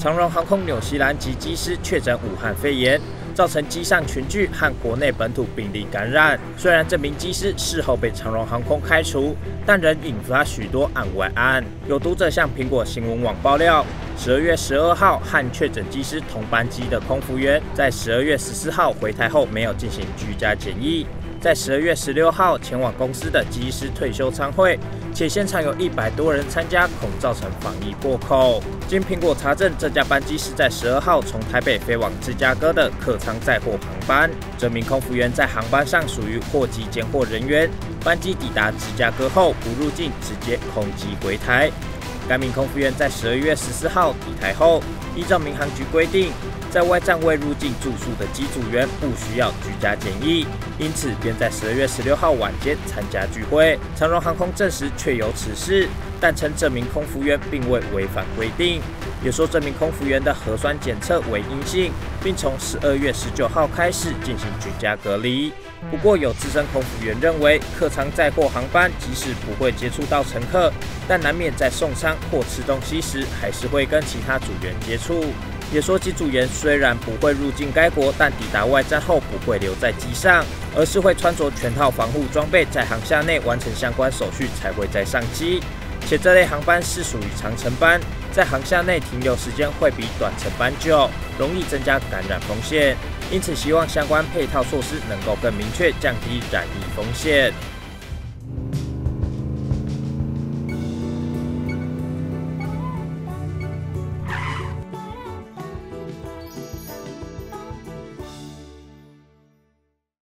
长荣航空纽西兰籍机师确诊武汉肺炎，造成机上群聚和国内本土病例感染。虽然这名机师事后被长荣航空开除，但仍引发许多案外案。有读者向苹果新闻网爆料，十二月十二号和确诊机师同班机的空服员，在十二月十四号回台后没有进行居家检疫。在十二月十六号前往公司的机师退休餐会，且现场有一百多人参加，恐造成防疫破口。经苹果查证，这架班机是在十二号从台北飞往芝加哥的客舱载货航班。这名空服员在航班上属于货机拣货人员，班机抵达芝加哥后不入境，直接空机回台。该名空服员在十二月十四号抵台后，依照民航局规定，在外站未入境住宿的机组员不需要居家检疫，因此便在十二月十六号晚间参加聚会。长荣航空证实确有此事，但称这名空服员并未违反规定，也说这名空服员的核酸检测为阴性，并从十二月十九号开始进行居家隔离。不过，有资深空服员认为，客舱载货航班即使不会接触到乘客，但难免在送餐或吃东西时，还是会跟其他组员接触。也说机组员虽然不会入境该国，但抵达外站后不会留在机上，而是会穿着全套防护装备，在航厦内完成相关手续才会再上机。且这类航班是属于长程班，在航向内停留时间会比短程班久，容易增加感染风险。因此，希望相关配套措施能够更明确，降低染疫风险。